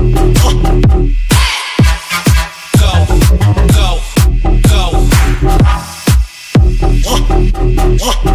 Go, go, go.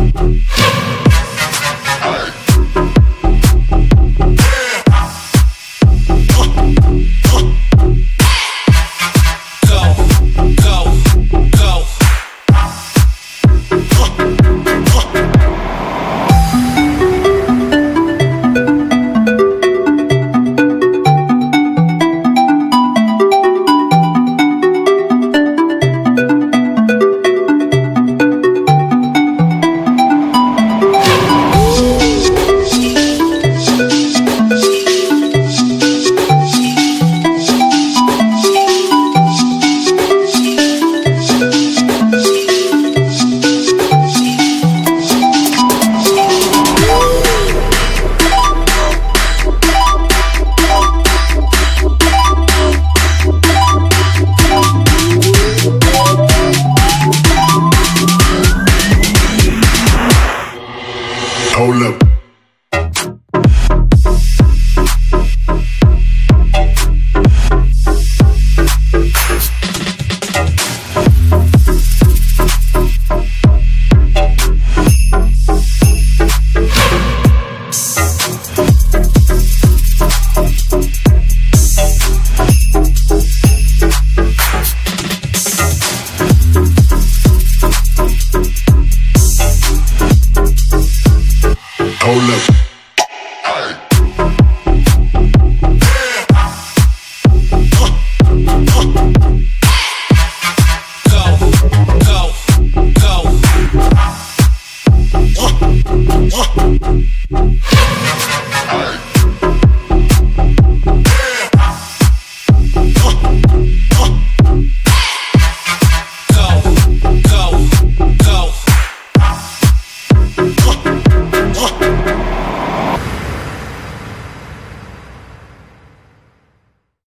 Hold up. Hold up. Hey.